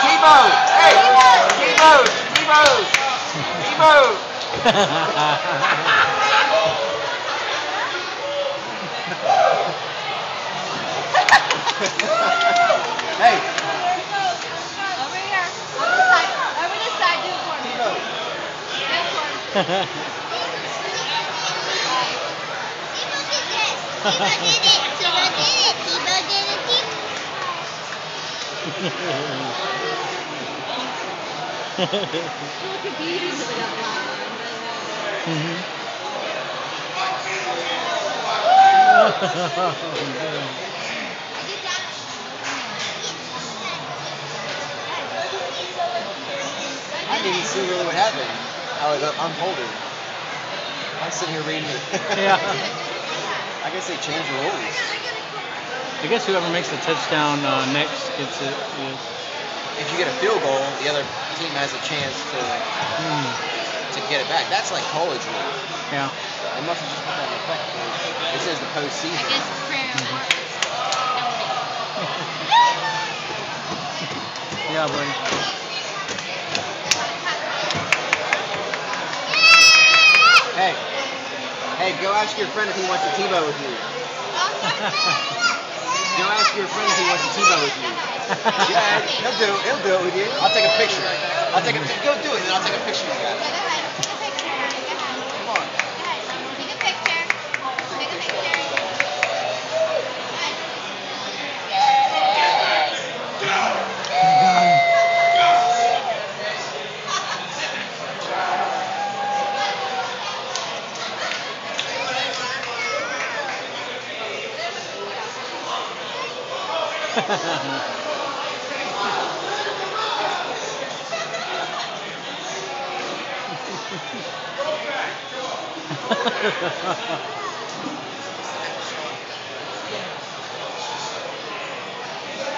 Tebow! Hey! Tebow! Tebow! Tebow! hey! Over here. Over this side. Over this side. Do it for me. Tebow! Do it for me. Tebow did it. Tebow did it. Tebow did it. Tebow did it. I didn't see really what happened. I was uh, unfolded. I'm sitting here reading it. Yeah. I guess they changed the rules. I guess whoever makes the touchdown uh, next gets it. Yes. If you get a field goal, the other team has a chance to Hmm. to get it back. That's like college rule. Yeah. They must have just put that in effect. It says the postseason. I guess prayer works. Yeah, buddy. Hey, hey, go ask your friend if he wants to Tebow with you. Go ask your friend if he wants to Tebow with you. Yeah, he'll do it. He'll do it with you. I'll take a picture. I'll take a go do it, and I'll take a picture of you guys. Ha ha ha.